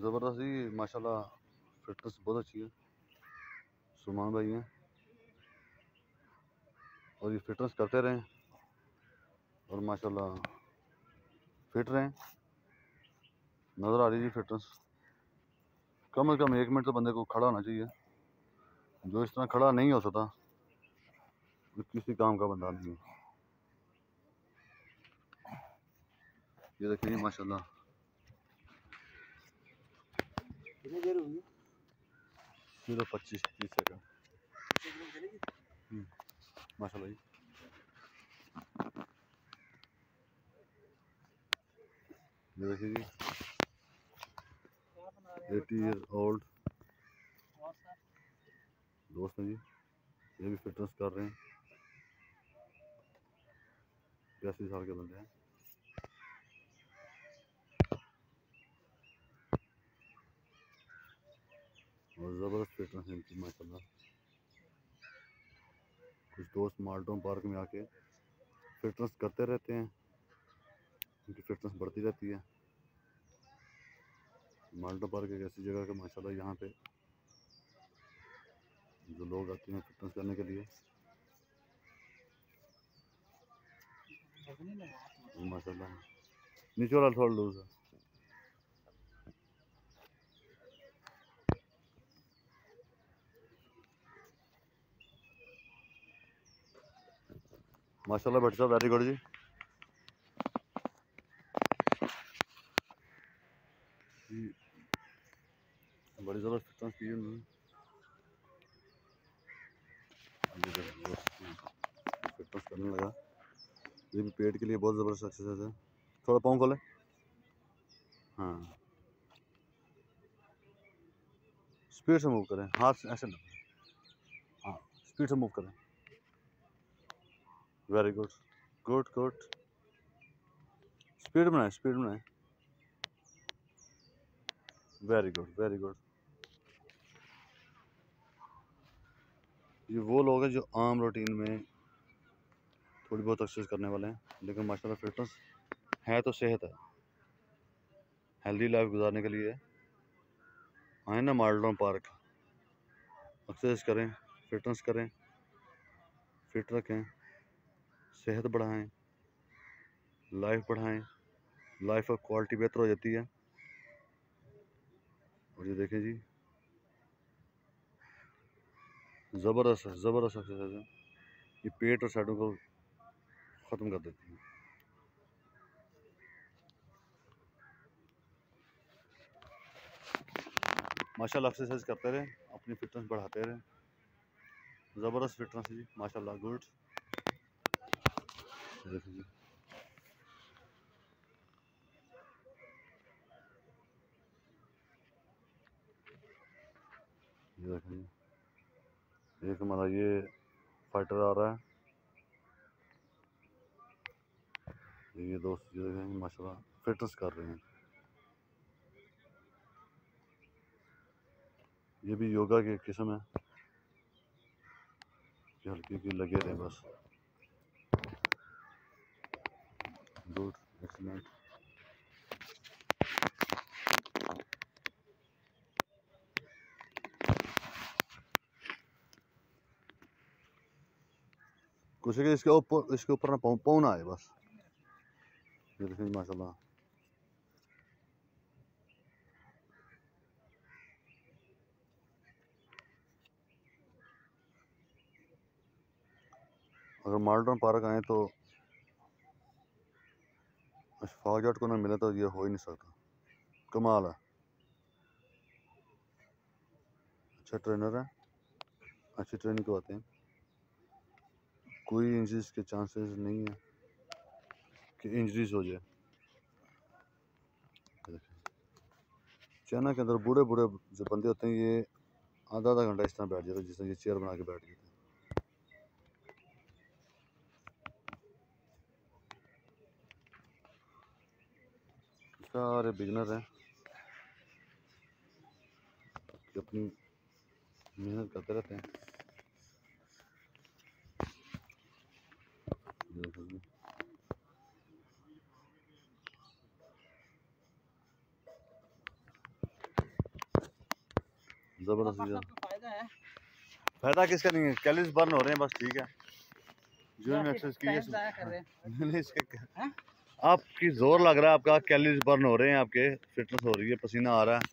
ज़बरदस्त जी, माशाल्लाह फिटनेस बहुत अच्छी है। सुमान भाई हैं। और ये फिटनेस करते रहें। और माशाल्लाह फिट रहें। नज़र आ रही जी फिटनेस कम अज़ कम एक मिनट तो बंदे को खड़ा होना चाहिए। जो इस तरह खड़ा नहीं हो सकता किसी काम का बंदा नहीं है। ये देखिए माशाल्लाह। कितनी देर हुई सिर्फ़ पच्चीस, तीस सेकंड देखिए जी। Eighty year old. दोस्त हैं जी। ये भी फिटनेस कर रहे हैं। बयासी साल के बंदे हैं। ज़बरदस्त फिटनेस है इनकी, माशाल्लाह। कुछ दोस्त माल्टोन पार्क में आके फिटनेस करते रहते हैं। उनकी फिटनेस बढ़ती रहती है। माल्टोन पार्क एक ऐसी जगह है माशाल्लाह यहाँ पे जो लोग आते हैं फिटनेस करने के लिए। माशाल्लाह। नीचे वाला थोड़ा लूज है। माशाल्लाह भट्ट साहब वेरी गुड जी। बड़ी ज़बरदस्त फिटनेस की उन्होंने। फिटनेस करने लगा। ये भी पेट के लिए बहुत ज़बरदस्त एक्सरसाइज है। थोड़ा पाँव खोले। हाँ। स्पीड से मूव करें। हाथ ऐसे ना। हाँ स्पीड से मूव करें। Very good good good speed बनाए स्पीड बनाए वेरी गुड वेरी गुड ये वो लोग हैं जो आम रूटीन में थोड़ी बहुत एक्सरसाइज करने वाले हैं, लेकिन माशाल्लाह फिटनेस है तो सेहत है। हेल्दी लाइफ गुजारने के लिए आए ना माल्डोन पार्क। एक्सरसाइज करें फिटनेस करें फिट रखें। सेहत बढ़ाएँ लाइफ बढ़ाएँ लाइफ का क्वालिटी बेहतर हो जाती है। और ये देखें जी। ज़बरदस्त है, ज़बरदस्त एक्सरसाइज है। ये पेट और साइडों को ख़त्म कर देती है। माशाल्लाह एक्सरसाइज करते रहें, अपनी फिटनेस बढ़ाते रहें। ज़बरदस्त फिटनेस है जी, माशाल्लाह गुड ये देखिए एक हमारा ये फाइटर आ रहा है ये दोस्त ये देखें माशाल्लाह फिटनेस कर रहे हैं ये भी योगा की किस्म है। हल्की हल्की लगे रहे बस। गुड एक्सलेंट कुछ है इसके ऊपर इसके ऊपर ना पाँव पाँव ना आए बस ये देखिए माशाल्लाह अगर माल्टन पार्क आए तो अशफाक जट को ना मिले तो ये हो ही नहीं सकता। कमाल है। अच्छा ट्रेनर है। अच्छी ट्रेनिंग करवाते हैं। कोई इंजरीज के चांसेस नहीं है कि इंजरीज हो जाए। चाइना के अंदर बूढ़े बूढ़े जो बंदे होते हैं, ये आधा आधा घंटा इस तरह बैठ जाते हैं, जिस तरह ये चेयर बना के बैठ जाते हैं। सारे बिगनर हैं। कि अपनी मेहनत करते रहते हैं। जी। ज़बरदस्त फ़ायदा है। फ़ायदा किसका नहीं है? कैलोरीज बर्न हो रहे हैं बस ठीक है। जो या एक्सरसाइज की है ज़ाया कर रहे हैं। नहीं, इसके हैं? आपकी ज़ोर लग रहा है, आपका कैलरीज बर्न हो रहे हैं, आपके फिटनेस हो रही है, पसीना आ रहा है।